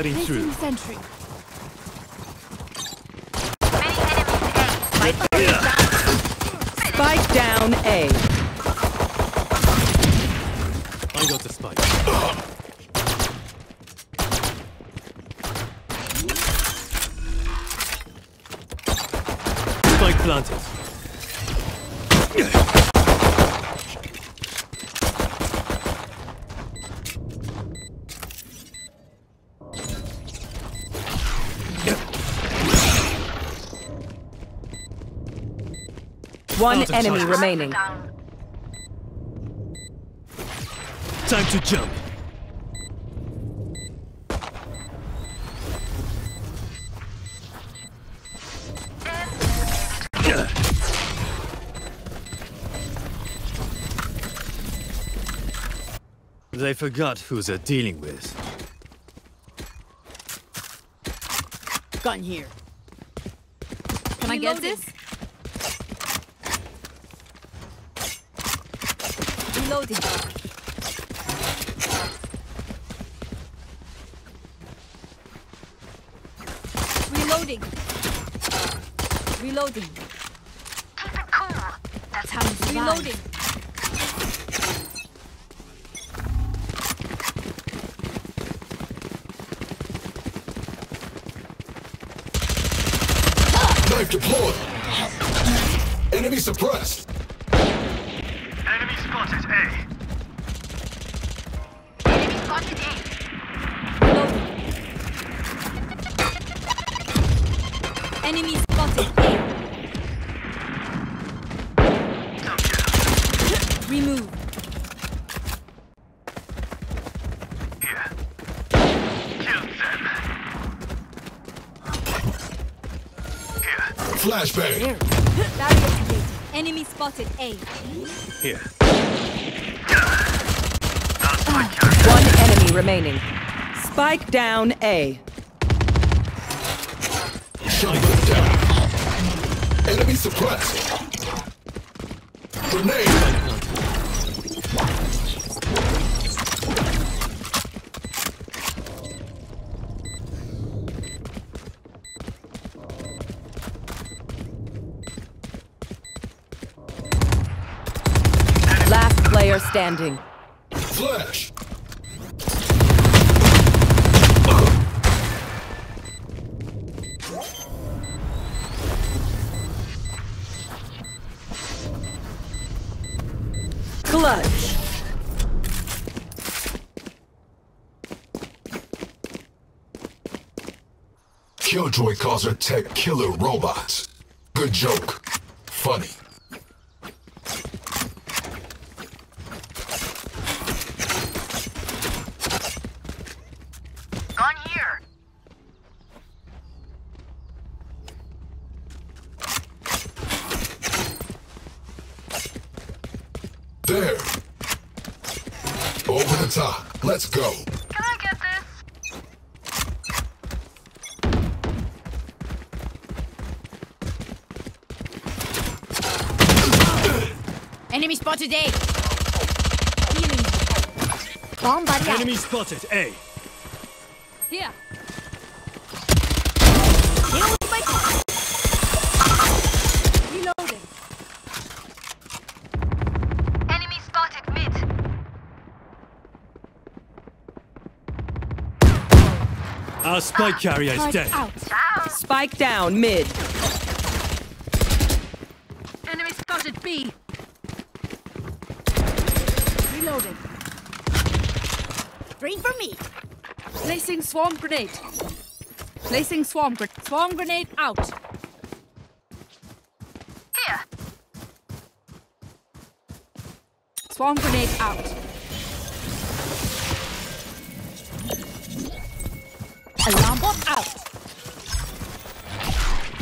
Cutting through. Placing sentry. Spike down A. I got the spike. Spike planted. One enemy targets. remaining. Time to jump. They forgot who they're dealing with. Gun here. Can I get this? Reloading. Reloading. Reloading. Keep it cool. That's how you. Reloading. Knife deployed. Enemy suppressed. Enemy spotted A. Enemy spotted A. Reloading. Enemy spotted. A. Remove. Here. Here. Flashbang. Barrier activated. Enemy spotted. A. Here. One enemy remaining. Spike down A. Shotgun down. Enemy suppressed. Grenade. Standing. Flash. Clutch. Killjoy calls her tech killer robots. Good joke. Funny. Gun here. There. Over the top. Let's go. Can I get this? Enemy spotted. A. Healing. Bomb buddy. Enemy spotted A. Our spike carrier is dead. out. Spike down mid. Enemy spotted B. Reloading. Three for me. Placing swarm grenade. Placing swarm grenade. Swarm grenade out. Here. Swarm grenade out. Bot out.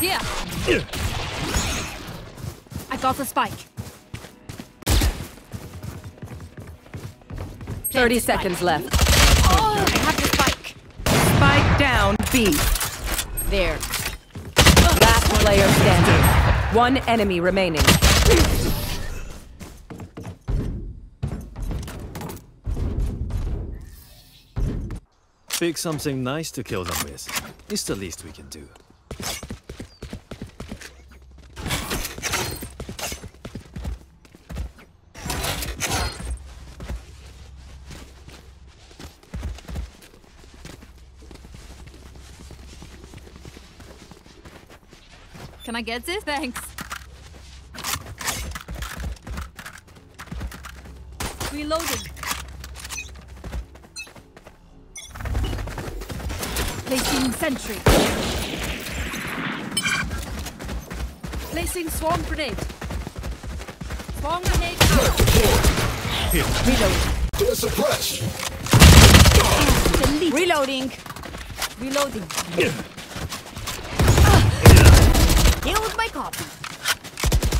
Here. I got the spike. 30 seconds left. Oh, I have the spike. Spike down B. There. Last player standing. One enemy remaining. Pick something nice to kill them with. It's the least we can do. Can I get this? Thanks. Reloading. Placing sentry. Placing swarm grenade. Swarm grenade out. Reloading. They're suppressed. Delete. Reloading. Reloading. Deal with my copy.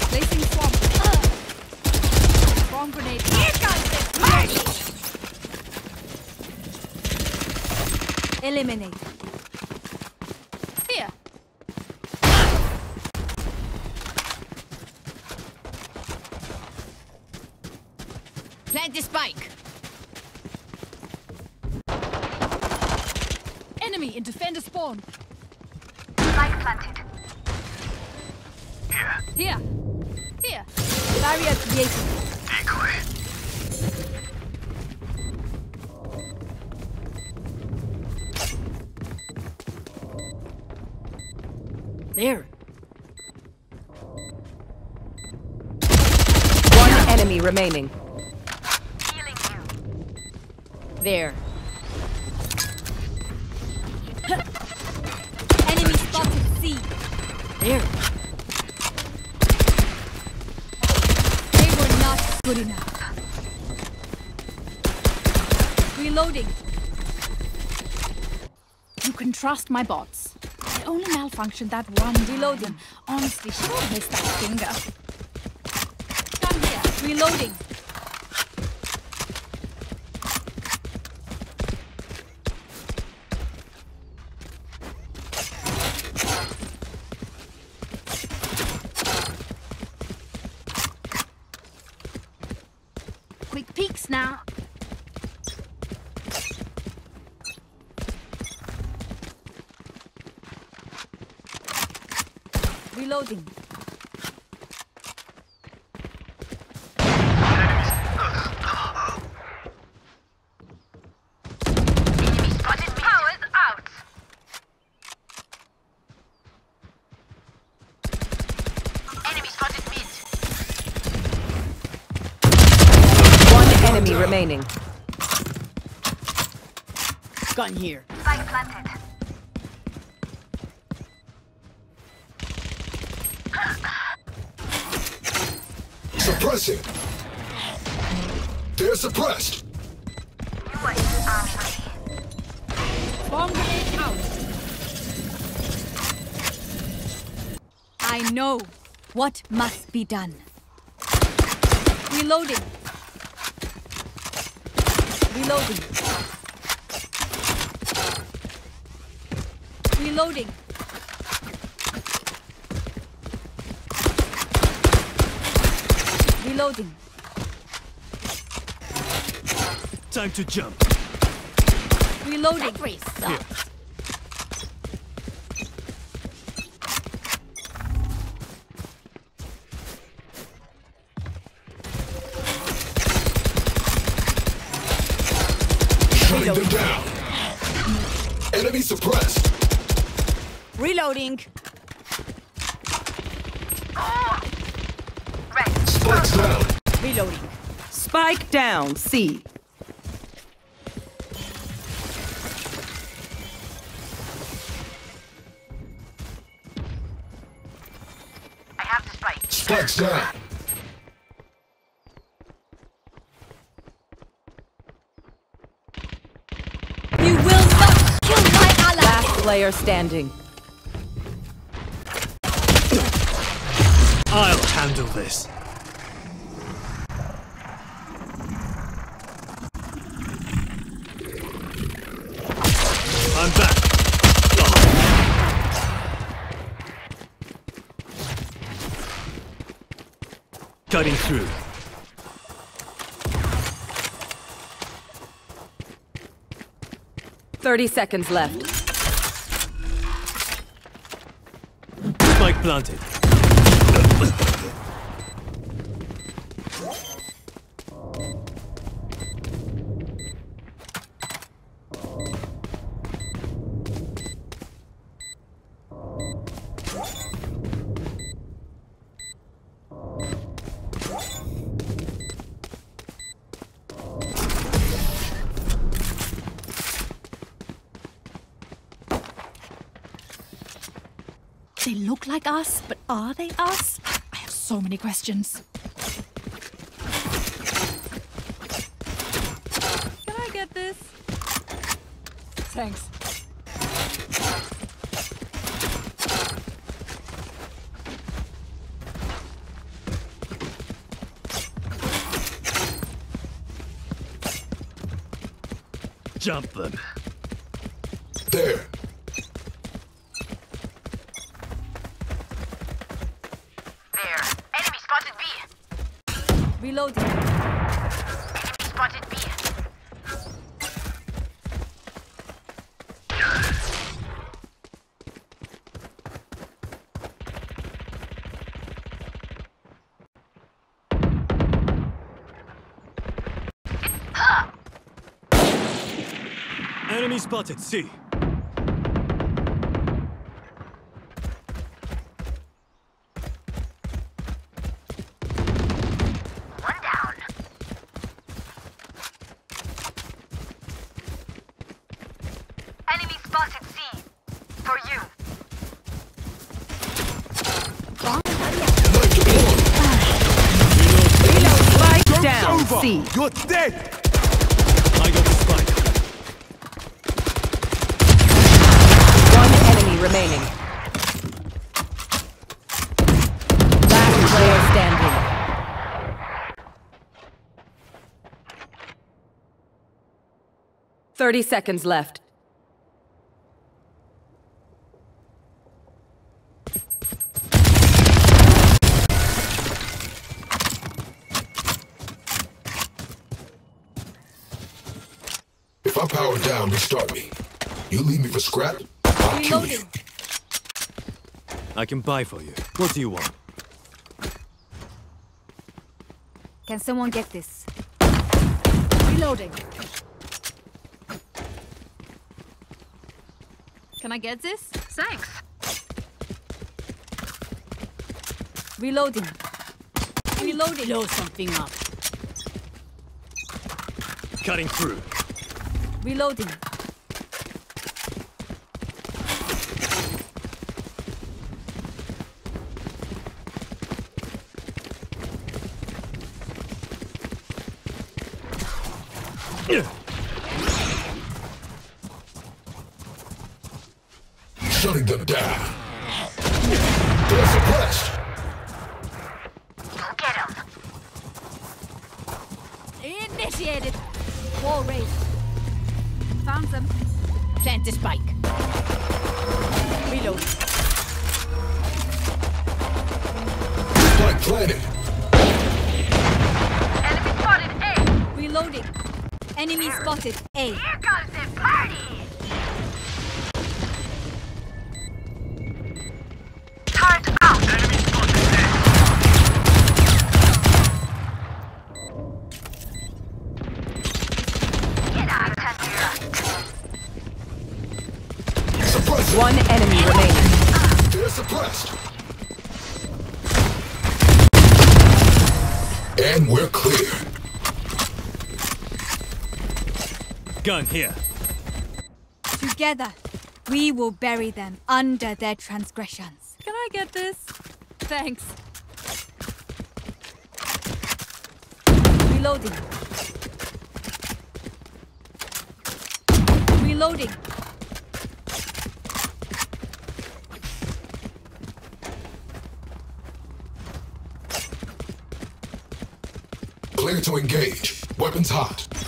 Placing swarm. Swarm grenade. Here comes the Eliminate. Here. Plant the spike. Enemy in defender spawn. Spike planted. Here. Here. Here. Barrier created. Decoy. There. One enemy remaining. There. Enemy spotted C. There. They were not good enough. Reloading. You can trust my bots. I only malfunctioned that one. Reloading. Honestly, she won't miss that finger. Come here. Reloading. Quick peeks now. Reloading. Enemy spotted. Powers out. Enemy spotted mid. One enemy remaining. Gun here. Spike planted. They're suppressed. Bomb out. I know what must be done. Reloading. Reloading. Reloading. Reloading. Time to jump. Reloading. Here. Shutting them down. Enemy suppressed. Reloading. Red. Spikes down. Reloading. Spike down C. I have the spike. Spikes down. You will not kill my ally. player standing. I'll handle this. Cutting through. Thirty seconds left. Spike planted. Look like us, but are they us? I have so many questions. Can I get this? Thanks. Jump them. There. There. Enemy spotted. C. One 30 seconds left. If I power down, restart me. You leave me for scrap, I'll kill you. I can buy for you. What do you want? Can someone get this? Reloading. Can I get this? Thanks. Reloading. Reloading. Blow something up. Cutting through. Reloading. Plant the spike. Reload. Spike planted. Enemy spotted A. Reloading. Enemy spotted. A. Here comes the party. Gun here. Together, we will bury them under their transgressions. Can I get this? Thanks. Reloading. Reloading. Clear to engage. Weapons hot.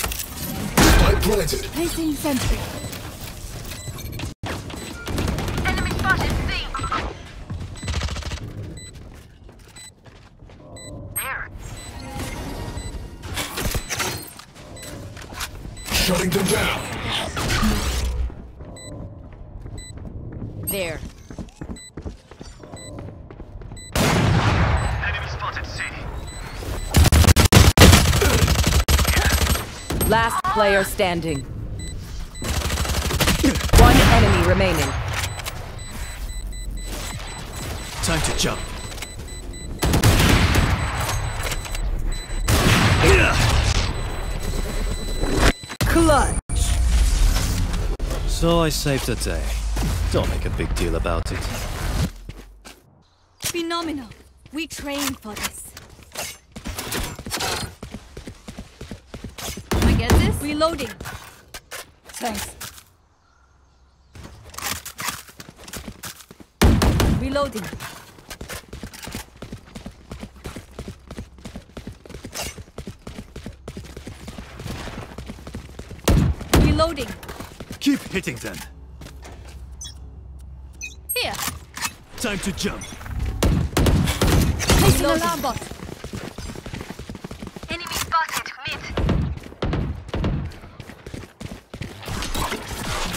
Spike planted. Placing sentry. Enemy spotted C. There. Shutting them down. There. Last player standing. One enemy remaining. Time to jump. Clutch. So I saved the day. Don't make a big deal about it. Phenomenal. We trained for this. Get this? Reloading. Thanks. Reloading. Reloading. Keep hitting them. Here. Time to jump. Placing alarm bot. Enemy spotted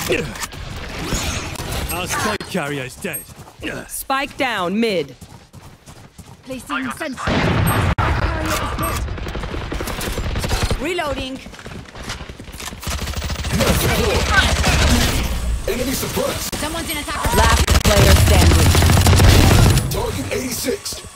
mid. Our spike carrier is dead. Spike down, mid. Placing sentry. Carrier is dead. Reloading. Enemy suppressed. Someone's in attack. Last player standing. Target 86.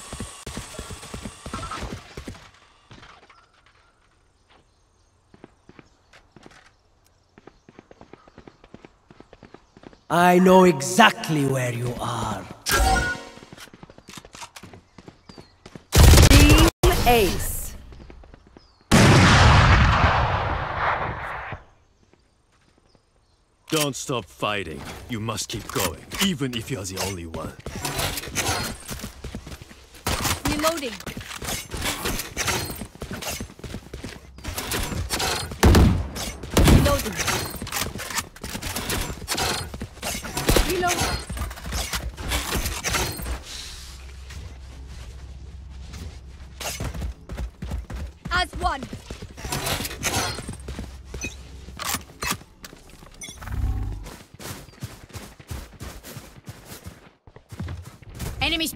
I know exactly where you are. Team Ace. Don't stop fighting. You must keep going, even if you're the only one. Reloading. Reloading.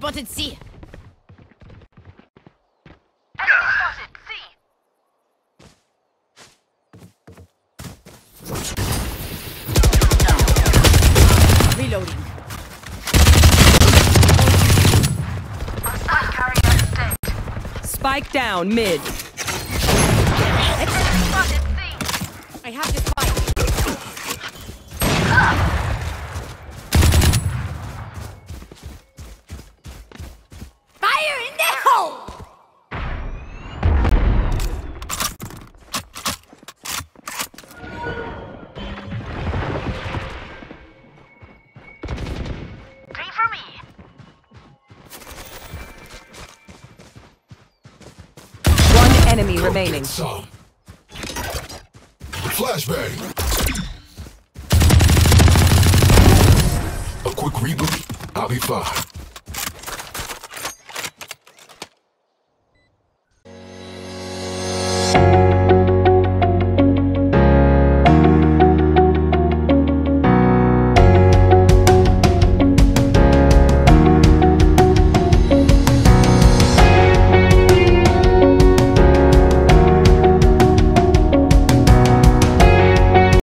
Spotted C. Enemy spotted C. Reloading. Spike carrier is dead. Spike down, mid. Enemy spotted C. I have this Enemy remaining. Get some. Flashbang. A quick reboot. I'll be fine.